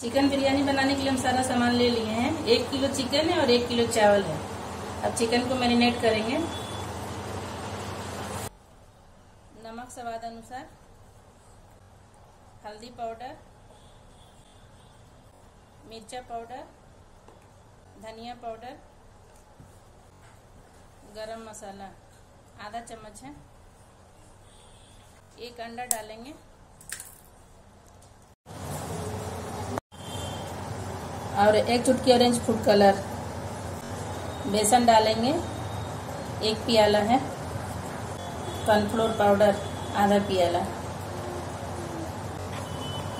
Chicken biryani बनाने के लिए हम सारा सामान ले लिए हैं। एक किलो चिकन है और एक किलो चावल है। अब चिकन को मैरिनेट करेंगे। नमक स्वाद अनुसार। हल्दी पाउडर। मिर्चा पाउडर। धनिया पाउडर। गरम मसाला। आधा चम्मच है। एक अंडा डालेंगे। और एक चुटकी ऑरेंज फ़ूड कलर बेसन डालेंगे, एक पियाला है कॉर्नफ्लोर पाउडर आधा पियाला.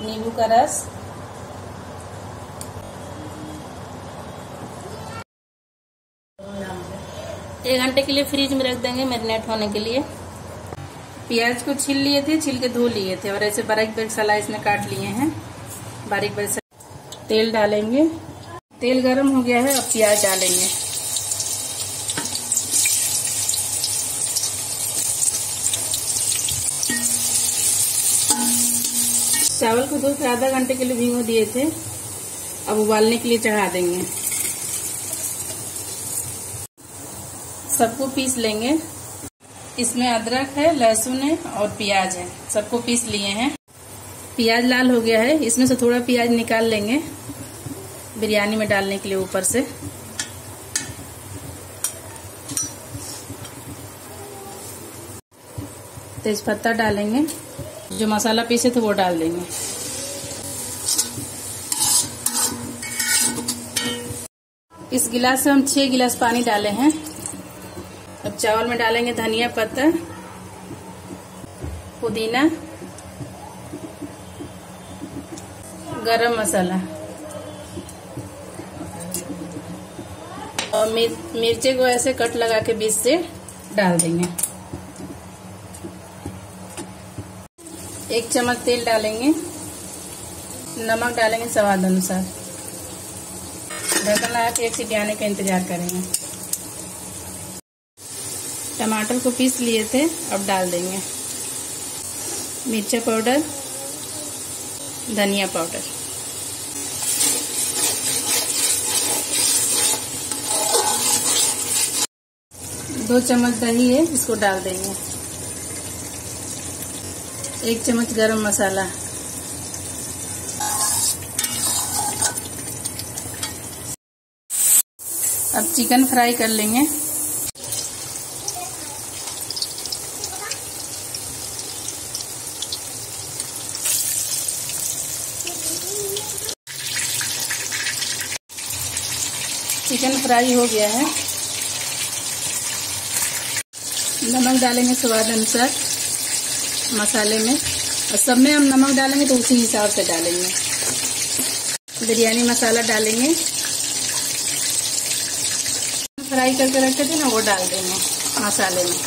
नींबू का रस. एक घंटे के लिए फ्रिज में रख देंगे मैरिनेट होने के लिए. प्याज को छील लिए थे, छील के धो लिए थे, और ऐसे बारीक बारीक सलाइस में काट लिए हैं. बारीक बारीक तेल डालेंगे। तेल गरम हो गया है, अब प्याज डालेंगे। चावल को धो के आधा घंटे के लिए भिगो दिए थे। अब उबालने के लिए चढ़ा देंगे। सबको पीस लेंगे। इसमें अदरक है, लहसुन है और प्याज है। सबको पीस लिए हैं। प्याज लाल हो गया है। इसमें से थोड़ा प्याज निकाल लेंगे बिरयानी में डालने के लिए ऊपर से। तेज पत्ता डालेंगे। जो मसाला पीसे थे वो डाल देंगे। इस गिलास से हम छह गिलास पानी डाले हैं। अब चावल में डालेंगे धनिया पत्ता, पुदीना गरम मसाला। और मिर, मिर्चे को ऐसे कट लगा के बीच से डाल देंगे। एक चम्मच तेल डालेंगे। नमक डालेंगे स्वाद अनुसार। ढक्कन लगा के एक सीटी आने का इंतज़ार करेंगे। टमाटर को पीस लिए थे अब डाल देंगे। मिर्चा पाउडर धनिया पाउडर। दो चम्मच दही है, इसको डाल देंगे। एक चम्मच गरम मसाला। अब चिकन फ्राई कर लेंगे। चिकन फ्राई हो गया है। नमक डालेंगे स्वाद अनुसार मसाले में। और सब में हम नमक डालेंगे तो उसी हिसाब से डालेंगे। बिरयानी मसाला डालेंगे। फ्राई करके रखे थे ना, वो डाल देंगे मसाले में।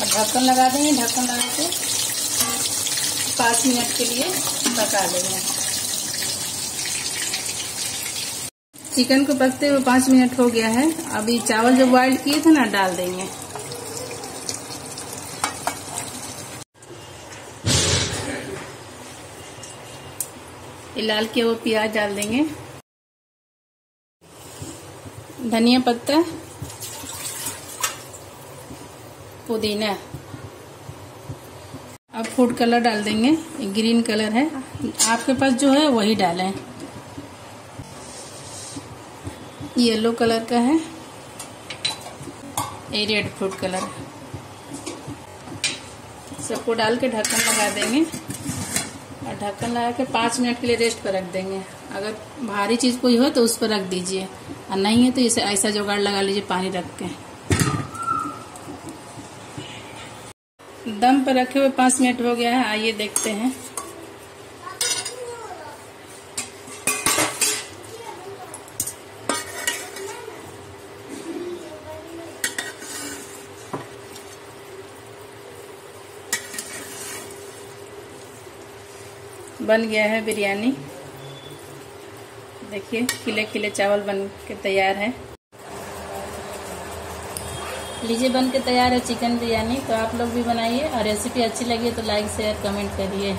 और ढक्कन लगा देंगे, ढक्कन लगा के पाँच मिनट के लिए पका लेंगे। चिकन को पकते हुए पाँच मिनट हो गया है। अभी चावल जो बॉइल किए थे ना, डाल देंगे। लाल के वो प्याज डाल देंगे। धनिया पत्ता, पुदीना। अब फ़ूड कलर डाल देंगे। ग्रीन कलर है। आपके पास जो है, वही डालें। येलो कलर का है। ये रेड फ़ूड कलर। सबको डाल के ढक्कन लगा देंगे। और ढक्कन लगा के पाँच मिनट के लिए रेस्ट पर रख देंगे। अगर भारी चीज़ कोई हो तो उस पर रख दीजिए। और नहीं है तो इसे ऐसा जुगाड़ लगा लीजिए पानी रख के। दम पर रखे हुए पाँच मिनट हो गया है, आइए देखते हैं। बन गया है बिरयानी। देखिए खिले खिले चावल बन के तैयार है। लीजिए बन के तैयार है चिकन बिरयानी तो आप लोग भी बनाइए और रेसिपी अच्छी लगी तो लाइक शेयर कमेंट करिए।